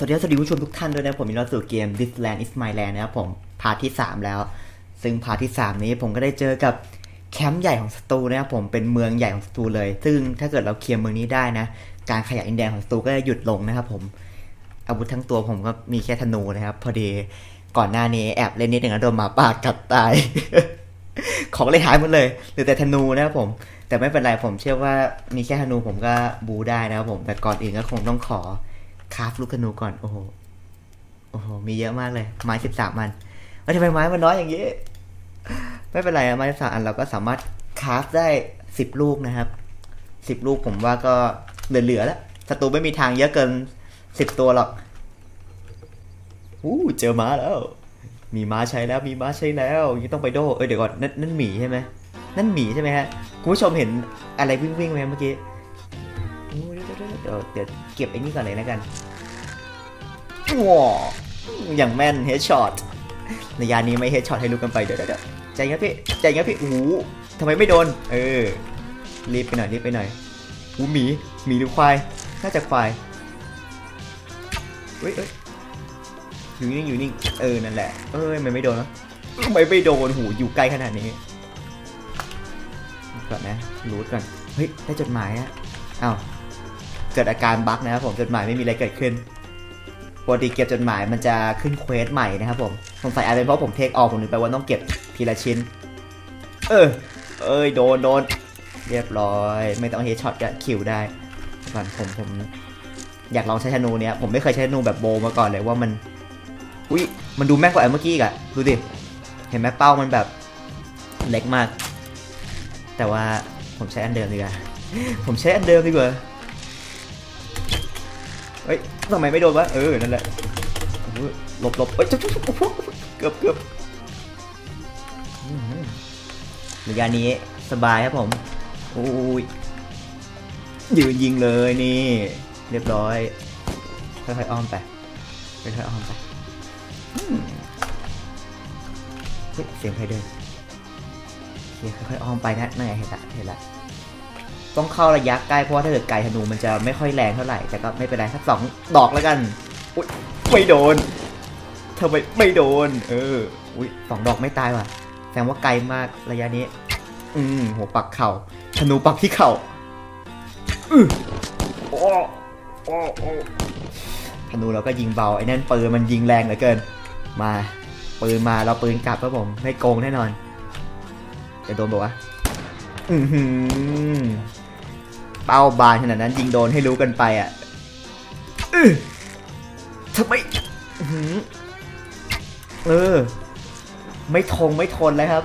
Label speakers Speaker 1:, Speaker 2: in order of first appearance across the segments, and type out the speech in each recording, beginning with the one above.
Speaker 1: สวัสดีครับสวัสดีผู้ชมทุกท่านด้วยนะผมมีเราสู่เกม This Land is My Land นะครับผม part ที่ 3 แล้ว ซึ่ง part ที่ 3 นี้ผมก็ได้เจอกับแคมป์ใหญ่ของศัตรูนะครับผมเป็นเมืองใหญ่ของศัตรูเลย ซึ่งถ้าเกิดเราเคลียร์เมืองนี้ได้นะ การขยายดินแดนของศัตรูก็จะหยุดลงนะครับผมอาวุธทั้งตัวผมก็มีแค่ธนูนะครับ พอดีก่อนหน้านี้แอบเล่นนิดหนึ่งแล้วโดนหมาป่ากัดตาย ของเลยหายหมดเลยเหลือแต่ธนูนะครับผม แต่ไม่เป็นไรผมเชื่อว่ามีแค่ธนูผมก็บูได้นะครับผมแต่ก่อนอื่นก็คงต้องขอ คราฟลูกธนูก่อน โอ้โห โอ้โห มีเยอะมากเลย ไม้สิบสามอันว่าทำไมไม้มันน้อยอย่างนี้ ไม่เป็นไรอะไม้สิบสามอันเราก็สามารถคราฟได้สิบลูกนะครับ สิบลูกผมว่าก็เหลือๆแล้วศัตรูไม่มีทางเยอะเกินสิบตัวหรอกอู้เจอม้าแล้ว มีม้าใช้แล้ว มีม้าใช้แล้วย่างนี้ต้องไปโด เอ้ยเดี๋ยวก่อน นั่นนั่นหมีใช่ไหมนั่นหมีใช่ไหมฮะ คุณผู้ชมเห็นอะไรวิ่งวิ่งๆไหมเมื่อกี้ เดี๋ยวเดี๋ยวเก็บไอ้นี่ก่อนเลยนะกันว้าวอย่างแม่นเฮดช็อตระยะนี้ไม่เฮดช็อตให้รู้กันไปเดี๋ยวเดี๋ยวเดี๋ยวใจเงี้ยพี่ใจเงี้ยพี่โอ้โหทำไมไม่โดน เออรีบไปหน่อยรีบไปหน่อยหูหมีหมีหรือควายน่าจะควายเฮ้ยเอ้ยอยู่นิ่งอยู่นิ่งเออนั่นแหละเอ้ยมันไม่โดนวะทำไมไม่โดนโหอยู่ใกล้ขนาดนี้ก่อนนะ loot ก่อนเฮ้ยได้จดหมายอะอ้าว เกิดอาการ bug นะครับผมจดหมายไม่มีอะไรเกิดขึ้นปกติเก็บจดหมายมันจะขึ้น quest ใหม่นะครับผมสงสัยอาจเป็นเพราะผม take all ผมนึกไปว่าต้องเก็บทีละชิ้น เออ เอ้ยโดนโดนเรียบร้อย ไม่ต้อง headshot ก็ kill ได้ก่อนผมผม อยากลองใช้ธนูเนี่ยผมไม่เคยใช้ธนูแบบโบมาก่อนเลยว่ามันอุ้ยมันดูแม่กว่าเมื่อกี้อีกะดูดิเห็นไหมเป้ามันแบบเล็กมาก แต่ว่าผมใช้อันเดิมดีกว่าผมใช้อันเดิมดีกว่า เฮ้ยทำไมไม่โดนวะเออนั่นแหละหลบหลบเอ้ยจับจับเกือบเกือบอื้อหือระยะนี้สบายครับผมโอ้ยยืนยิงเลยนี่ เรียบร้อยค่อยๆอ้อมไปค่อยๆอ้อมไปเฮ้ยเสียงใครเดินคค่อยๆอ้อมไปนะนั่นไงเห็นละเห็นละ ต้องเข้าระยะใกล้เพราะว่าถ้าเกิดไกลธนูมันจะไม่ค่อยแรงเท่าไหร่แต่ก็ไม่เป็นไรสักสองดอกแล้วกันอุ้ยไม่โดนทำไมไม่โดน เอออุ้ยสองดอกไม่ตายว่ะแสดงว่าไกลมากระยะนี้ อืมหัวปักเข่าธนูปักที่เข่าอือโอ้โอ้โอ้ธนูเราก็ยิงเบาไอ้นั่นปืนมันยิงแรงเหลือเกิน มาปืนมาเราปืนกลับครับผมไม่โกงแน่นอนจะโดนบอกว่าอือหือ เป้าบานขนาดนั้นยิงโดนให้รู้กันไปอะอื้อทำไมเออ ไม่ทงไม่ทนเลยครับ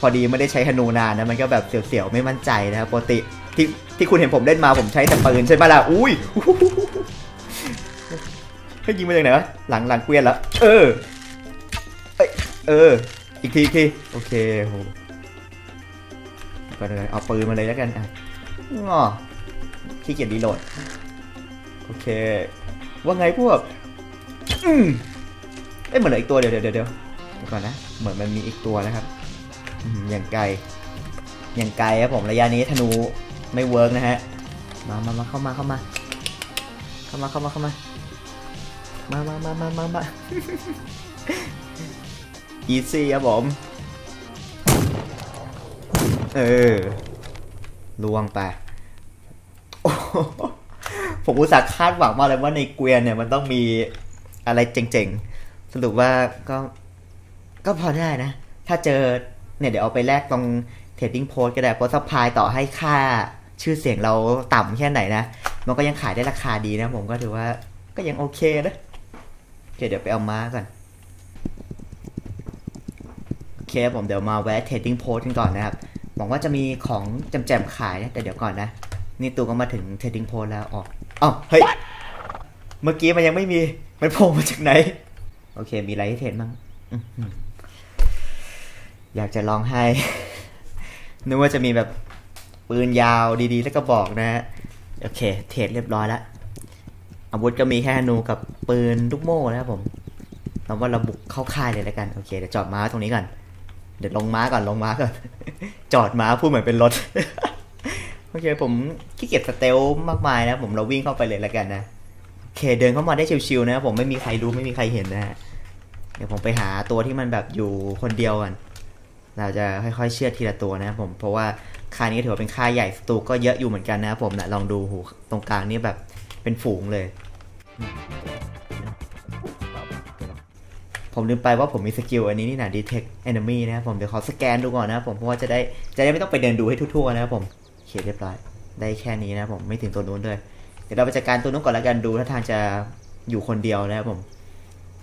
Speaker 1: พอดีไม่ได้ใช้ธนูนานนะมันก็แบบเสียวๆไม่มั่นใจนะครับปกติที่ที่คุณเห็นผมเล่นมาผมใช้แต่ปืนใช่ปะล่ะอุ้ยให้ยยิงมาจากไหนวะหลังหลังเกวียนแล้วเออเอเอออีกทีอีกทีโอเคโหก็เลยเอาปืนมาเลยแล้วกันอะ งอขี้เกียจรีโหลด โอเค ว่าไงพวกอืมเอ้ยเหมือนเหลืออีกตัวเดี๋ยวเดี๋ยวเดี๋ยวเดี๋ยวก่อนนะ เหมือนมันมีอีกตัวนะครับอย่างไกล อย่างไกลครับผมระยะนี้ธนูไม่ work นะฮะ มามามาเข้ามาเข้ามา เข้ามาเข้ามาเข้ามา มามามามามามา easy ครับผม เออลวงไป ผมอุตส่าห์คาดหวังมาเลยว่าในเกวียนเนี่ยมันต้องมีอะไรเจ๋งๆ สรุปว่าก็ก็พอได้นะ ถ้าเจอเนี่ยเดี๋ยวเอาไปแลกตรง trading post ก็ได้เพราะ supply ต่อให้ค่าชื่อเสียงเราต่ำแค่ไหนนะ มันก็ยังขายได้ราคาดีนะผมก็ถือว่าก็ยังโอเคนะโอเคเดี๋ยวไปเอาม้าก่อนโอเคผมเดี๋ยวมาแวะ trading post กันก่อนนะครับหวังว่าจะมีของแจ่มๆขายนะแต่เดี๋ยวก่อนนะ นี่ตูก็มาถึง trading post แล้วออกอ๋อเฮ้ย เมื่อกี้มันยังไม่มี มันโผล่มาจากไหน โอเค มีอะไรให้ trade บ้างอื้อหืออยากจะร้องไห้ นึกว่าจะมีแบบปืนยาวดีๆ แล้วก็บอกนะฮะ โอเค trade เรียบร้อยแล้ว อาวุธก็มีแค่ธนูกับปืนลูกโม่นะครับผมเราว่าเราบุกเข้าค่ายเลยแล้วกัน โอเค เดี๋ยวจอดม้าตรงนี้ก่อน เดี๋ยวลงม้าก่อน ลงม้าก่อน จอดม้าพูดเหมือนเป็นรถ โอเคผมขี้เกียจสเตลมากมายนะผมเราวิ่งเข้าไปเลยแล้วกันนะโอเคเดินเข้ามาได้ชิวๆนะ ผมไม่มีใครรู้ไม่มีใครเห็นนะฮะเดี๋ยวผมไปหาตัวที่มันแบบอยู่คนเดียวก่อนเราจะค่อยๆเชื่อทีละตัวนะผมเพราะว่าค่านี้ถือว่าเป็นค่าใหญ่สตูก็เยอะอยู่เหมือนกันนะผมนะลองดูหูตรงกลางนี่แบบเป็นฝูงเลย ผมลืมไปว่าผมมี skill อันนี้นี่นะ detect enemy นะผมเดี๋ยวขอสแกนดูก่อนนะผมเพราะว่าจะได้จะได้ไม่ต้องไปเดินดูให้ทั่วๆนะครับผม เคเรียบร้อย ได้แค่นี้นะผมไม่ถึงตัวนู้นเลยเดี๋ยวเราไปจัดการตัวนู้นก่อนแล้วกันดูถ้าทางจะอยู่คนเดียวนะครับผม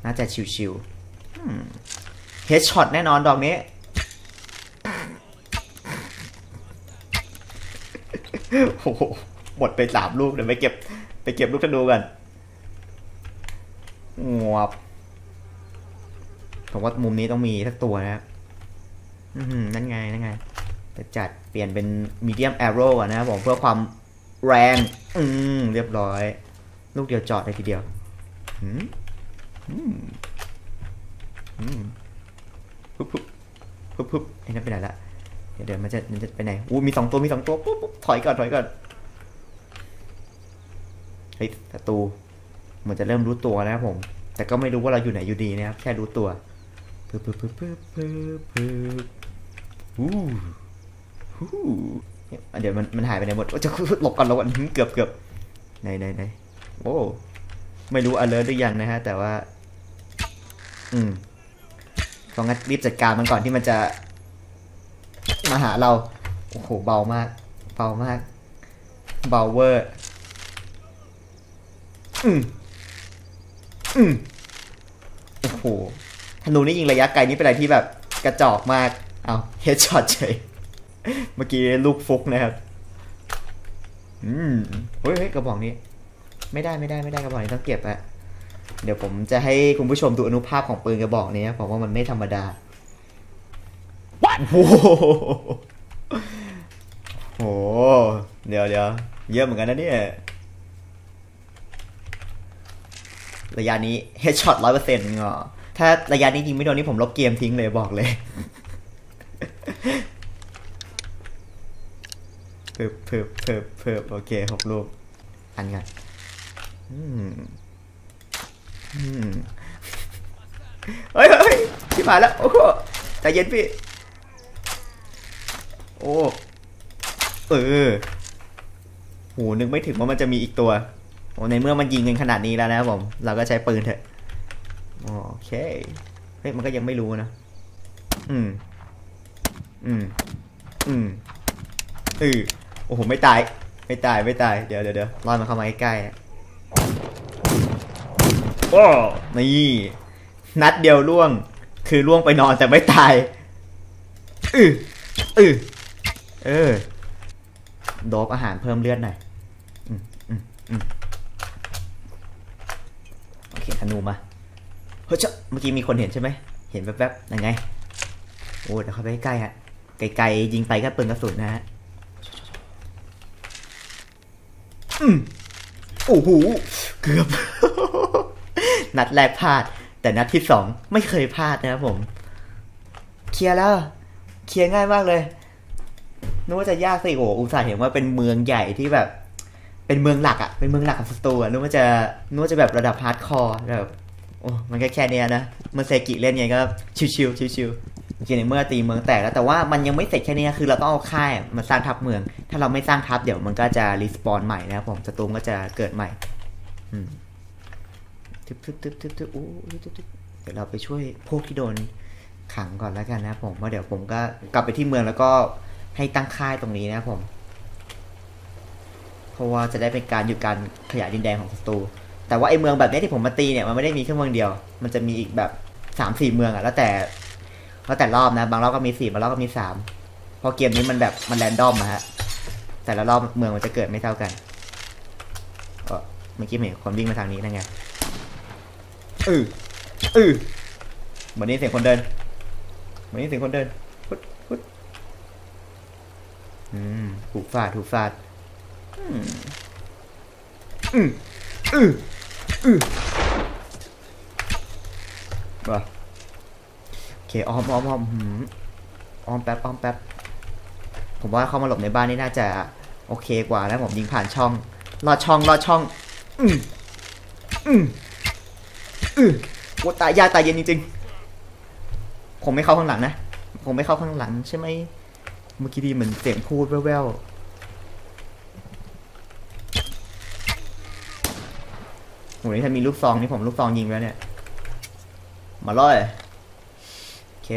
Speaker 1: น่าจะชิวๆ headshot แน่นอนดอกนี้ โอ้โหหมดไปสามลูกเดี๋ยวไปเก็บ ไปเก็บลูกธนูกันงวบผมว่ามุมนี้ต้องมีสักตัวนะครับนั่นไง นั่นไง จะจัดเปลี่ยนเป็นมีเดียมแอโร่อนนะครับผมเพื่อความแรง อืมเรียบร้อย ลูกเดียวจอดเลยทีเดียวอืมอืมอืมปุ๊บปุ๊บปุ๊บปุ๊บไอ้นั่นไปไหนละเดี๋ยวเดี๋ยวมันจะมันจะไปไหนอู้มีสองตัวมีสองตัวปุ๊บปุ๊บถอยก่อนถอยก่อนเฮ้ยศัตรูเหมือนจะเริ่มรู้ตัวนะครับผม แต่ก็ไม่รู้ว่าเราอยู่ไหนอยู่ดีนะครับแค่รู้ตัวปึ๊บปึ๊บปึ๊บปึ๊บปึ๊บปึ๊บอู้ เดี๋ยวมันมันหายไปไหนหมดจะหลบก่อนหลบก่อนเกือบเกือบไหนไหนไหนโอ้ไม่รู้ alert หรือยังนะฮะ แต่ว่า อืมต้องงั้นรีบจัดการมันก่อนที่มันจะ มาหาเรา โอ้โห เบามาก เบามาก เบาเวอร์ อืมอืมโอ้โหธนูนี่ยิงระยะไกลนี่เป็นอะไรที่แบบกระจอกมาก เอา headshot เฉย เมื่อกี้ลูกฟลุกนะครับ อืมเฮ้ยเฮ้ยกระบอกนี้ ไม่ได้ไม่ได้ไม่ได้กระบอกนี้ต้องเก็บอะเดี๋ยวผมจะให้คุณผู้ชมดูอนุภาพของปืนกระบอกนี้นะผมว่ามันไม่ธรรมดาโอ้โหโอ้โหเดี๋ยวเดี๋ยวเยอะเหมือนกันนะเนี่ย ระยะนี้เฮดช็อตร้อยเปอร์เซ็นต์งอถ้าระยะนี้ยิงไม่โดนนี่ผมลบเกมทิ้งเลยบอกเลยเพิ่มเพิ่มเพิ่มเพิ่มโอเคหกลูกอันกันอืมอืมเฮ้ยเฮ้ยที่ผ่านแล้วโอ้โหใจเย็นพี่ โอ้เออโหนึกไม่ถึงว่ามันจะมีอีกตัวโอ้ในเมื่อมันยิงกันขนาดนี้แล้วนะครับผม เราก็ใช้ปืนเถอะโอเคเฮ้ยมันก็ยังไม่รู้นะ อืม อืม อืมเออ อ้โหไม่ตาย ไม่ตายไม่ตายเดี๋ยวเดี๋ยวเดี๋ยวรอมันเข้ามาใกล้ๆอะโอ้นี่นัดเดียวล่วง คือล่วงไปนอนแต่ไม่ตายอืออือเออโดบอาหารเพิ่มเลือดหน่อยอืมอืมอืมโอเคธนูมา เฮ้ยเจ้าเมื่อกี้มีคนเห็นใช่ไหม เห็นแวบๆยังไง โอ้เดี๋ยวเข้าไปใกล้ๆฮะ ไกลๆยิงไปก็ปืนกระสุนนะฮะ อืม โอ้โห เกือบ นัดแรกพลาด แต่นัดที่สองไม่เคยพลาดนะครับผม เคลียร์แล้ว เคลียร์ง่ายมากเลยนึกว่าจะยากสิโอ้อุตส่าห์เห็นว่าเป็นเมืองใหญ่ที่แบบ เป็นเมืองหลักอะเป็นเมืองหลักของสตูอะนึกว่าจะนึกว่าจะแบบระดับฮาร์ดคอร์แบบโอ้มันก็แค่เนี้ยนะเมื่อเซกิเล่นไงก็ชิวๆชิวๆ จริงในเมื่อตีเมืองแตกแล้วแต่ว่ามันยังไม่เสร็จแค่นี้คือเราต้องเอาค่ายมาสร้างทัพเมือง ถ้าเราไม่สร้างทัพเดี๋ยวมันก็จะรีสปอนใหม่นะครับผมสตูมก็จะเกิดใหม่ทึบทึบทึบทึบทึบโอ้ยทึบทึบเดี๋ยวเราไปช่วยพวกที่โดนขังก่อนแล้วกันนะครับผมว่าเดี๋ยวผมก็กลับไปที่เมืองแล้วก็ให้ตั้งค่ายตรงนี้นะครับผม เพราะว่าจะได้เป็นการหยุดการขยายดินแดนของศัตรูแต่ว่าไอ้เมืองแบบนี้ที่ผมมาตีเนี่ยมันไม่ได้มีแค่เมืองเดียว มันจะมีอีกแบบสามสี่เมืองอะแล้วแต่ แล้วแต่รอบนะ บางรอบก็มีสี่บางรอบก็มีสามพราะเกมนี้มันแบบมันแรนดอมอะฮะ แต่ละรอบเมืองมันจะเกิดไม่เท่ากันก็เมื่อกี้เห็นคนวิ่งมาทางนี้นั่นไงอืออือเหมือนนี้เสียงคนเดิน เหมือนนี้เสียงคนเดินพุดพุดอืมถูกฟาดถูกฟาดอืมอืมอืออือว่ะ เคอ้อมอ้อมอ้อมหืมอ้อมแป๊บอ้อมแป๊บผมว่าเข้ามาหลบในบ้านนี่น่าจะโอเคกว่าแล้วผมยิงผ่านช่องลอดช่องลอดช่อง อืมอืมอือโอ้ตายยากตายเย็นจริงๆผมไม่เข้าข้างหลังนะผมไม่เข้าข้างหลังใช่ไหมเมื่อกี้ดีเหมือนเสียงพูดแว่วๆโหนี่ถ้ามีลูกซองนี่ผมลูกซองยิงแล้วเนี่ย มาเลยโอ เค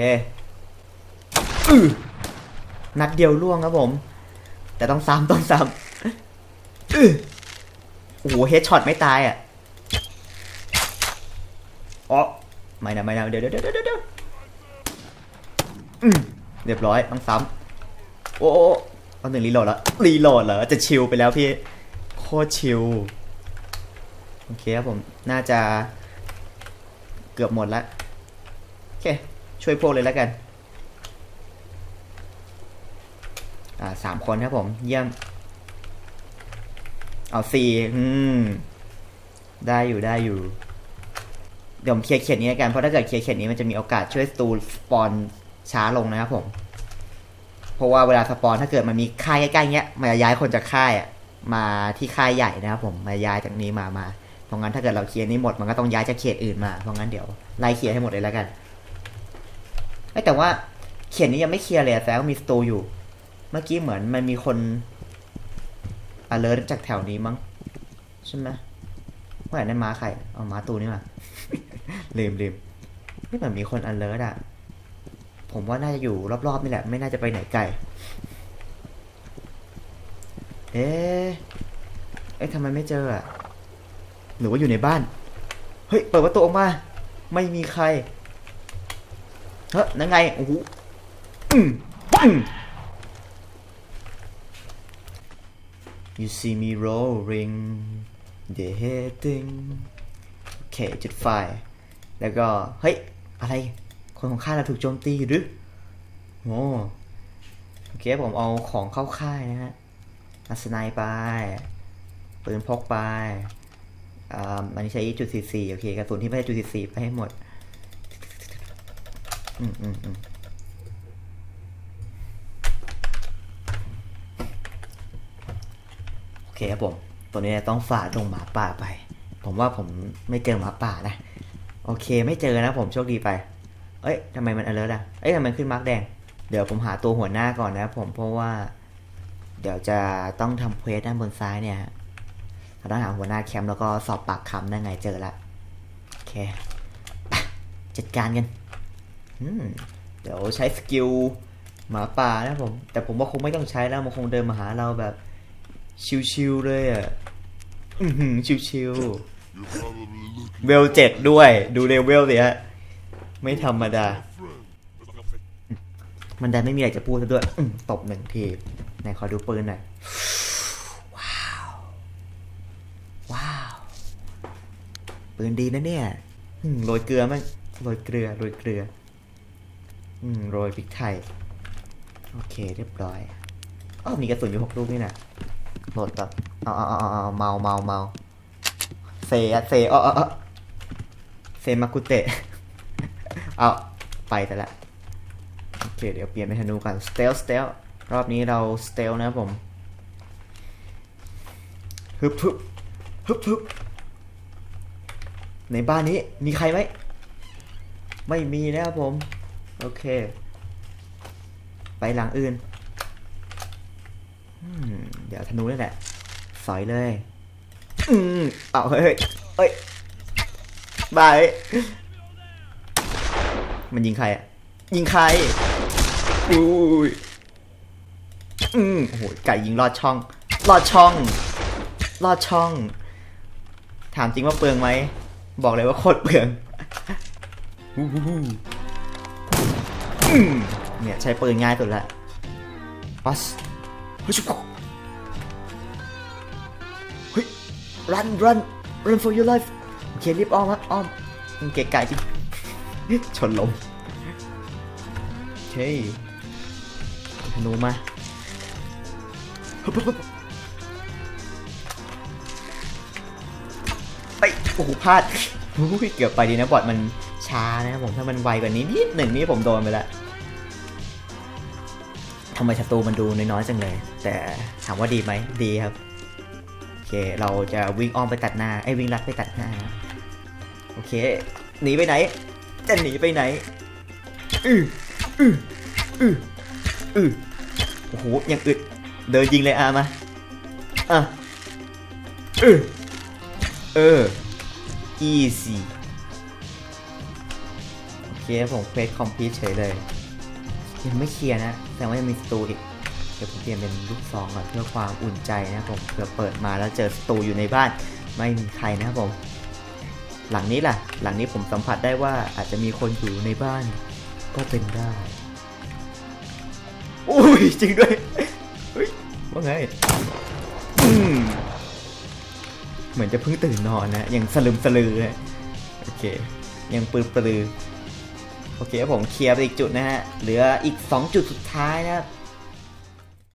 Speaker 1: อือนัดเดียวล่วงครับผม แต่ต้องซ้ำต้องซ้ำอือโอ้โห headshot ไม่ตายอะอ๋อไม่นะไม่นะเดี๋ยวเดี๋ยวเดี๋ยวเดี๋ยวเรียบร้อยต้องซ้ำโอ้โอ้เอาหนึ่ง reload แล้ว reload เหรอจะชิลไปแล้วพี่โคตรชิลโอเคครับผม น่าจะเกือบหมดแล้วโอเค ช่วยพวกเลยแล้วกัน อ่าสามคนครับผม เยี่ยม เอาสี่อืม ได้อยู่ได้อยู่ เดี๋ยวผมเคลียร์เขตนี้แล้วกัน เพราะถ้าเกิดเคลียร์เขตนี้มันจะมีโอกาสช่วยสตูสปอนช้าลงนะครับผม เพราะว่าเวลาสปอนถ้าเกิดมันมีค่ายใกล้ๆเงี้ย มันจะย้ายคนจากค่ายอะมาที่ค่ายใหญ่นะครับผม มาย้ายจากนี้มามา เพราะงั้นถ้าเกิดเราเคลียร์นี้หมดมันก็ต้องย้ายจากเขตอื่นมา เพราะงั้นเดี๋ยวไล่เคลียร์ให้หมดเลยแล้วกัน แต่ว่าเขตนี้ยังไม่เคลียร์เลยแสดงว่ามีสตูอยู่ เมื่อกี้เหมือนมันมีคน alert จากแถวนี้มั้งใช่ไหมว่าไหนม้าใครเอาม้าตูนี่มาลืมลืมนี่เหมือนมีคน alert อะผมว่าน่าจะอยู่รอบๆนี่แหละ ไม่น่าจะไปไหนไกลเอ๊ะเอ๊ะทำไมไม่เจออะหรือว่าอยู่ในบ้าน เฮ้ย เปิดประตูออกมา ไม่มีใคร เฮ้ยนั่นไงโอ้โหอืมอืม You see me rolling the heading โอเคจุดไฟ แล้วก็ เฮ้ย อะไร คนของข้าเราถูกโจมตีหรือโอ้โอเคผมเอาของเข้าค่ายนะฮะอัสไนไปปืนพกไปอ่าอันนี้ใช้จุดสี่สี่โอเคกระสุนที่ไม่ใช่จุดสี่สี่ไปให้หมด อืมอืมอืมโอเคครับผม ตัวนี้ต้องฝ่าดงหมาป่าไป ผมว่าผมไม่เจอหมาป่านะ โอเคไม่เจอนะผมโชคดีไป เอ้ยทำไมมัน alert อะ เอ้ยทำไมขึ้นมาร์กแดง เดี๋ยวผมหาตัวหัวหน้าก่อนนะผมเพราะว่า เดี๋ยวจะต้องทำ quest ด้านบนซ้ายเนี่ยเราต้องหาหัวหน้าแคมป์แล้วก็สอบปากคำได้ไงเจอละโอเคจัดการกัน เดี๋ยวใช้ skill หมาป่านะผม แต่ผมว่าคงไม่ต้องใช้แล้ว มันคงเดินมาหาเราแบบ ชิวๆเลยอะชิวๆเวลเจ็ดด้วย ดูเลเวลสิฮะ ไม่ธรรมดา มันได้ไม่มีอะไรจะพูดซะด้วยตบหนึ่งทีไหนขอดูปืนหน่อย ว้าว ว้าว ปืนดีนะเนี่ยโรยเกลือมั้งโรยเกลือโรยเกลือ อืมโรยพริกไทย โอเคเรียบร้อยอ้าวมีกระสุนอยู่หกลูกนี่นะโหลดแบบเอาเอาเอาเอาเมาเมาเมาเซอะเซออเออเซมากุเตะ เอาไปแต่ละ โอเค เดี๋ยวเปลี่ยนเป็นธนูกัน stealth stealth รอบนี้เรา stealth นะผมฮึบฮึบฮึบฮึบในบ้านนี้มีใครไหม ไม่มีนะครับผม โอเค ไปหลังอื่น เดี๋ยวธนูนี่แหละ สอยเลย อืมเอาเฮ้ยเฮ้ยเฮ้ยบายมันยิงใครอะ ยิงใคร อุ้ยอืมโอ้โห ไก่ยิงลอดช่อง ลอดช่อง ลอดช่อง ถามจริงว่าเปลืองไหม บอกเลยว่าโคตรเปลืองฮู้ เนี่ยใช้ปืนง่ายสุดละปัสเฮ้ยชุบเฮ้ย run run run for your life โอเครีบอ้อมฮะอ้อมมันเก๋ไก่จริงชนลมโอเคธนูมาฮึบฮึบฮึบไปโอ้โหพลาดอุ้ยเกือบไปดีนะบอดมันช้านะครับผมถ้ามันไวกว่านี้นิดหนึ่งนี่ผมโดนไปแล้ว ทำไมศัตรูมันดูน้อยๆจังเลย แต่ถามว่าดีไหมดีครับโอเคเราจะวิ่งอ้อมไปตัดหน้าไอ้วิ่งลัดไปตัดหน้าโอเคหนีไปไหนจะหนีไปไหนอืออืออืออือโอ้โหยังอึดเดินยิงเลยอามาอะเออเออ easy โอเคผมเควสคอมพลีทเฉยเลย ยังไม่เคลียร์นะ แต่ว่ายังมีสตูอีก เดี๋ยวผมเตรียมเป็นลูกซองก่อนเพื่อความอุ่นใจนะครับผมเผื่อเปิดมาแล้วเจอสตูอยู่ในบ้าน ไม่มีใครนะครับผม หลังนี้ล่ะ หลังนี้ผมสัมผัสได้ว่าอาจจะมีคนอยู่ในบ้าน ก็เป็นได้ อุ้ยจริงด้วยเฮ้ยว่าไงเหมือนจะเพิ่งตื่นนอนนะ ยังสลึมสลือโอเค ยังปลือปลือ โอเคผมเคลียร์ไปอีกจุดนะฮะ เหลืออีก 2 จุดสุดท้ายนะครับ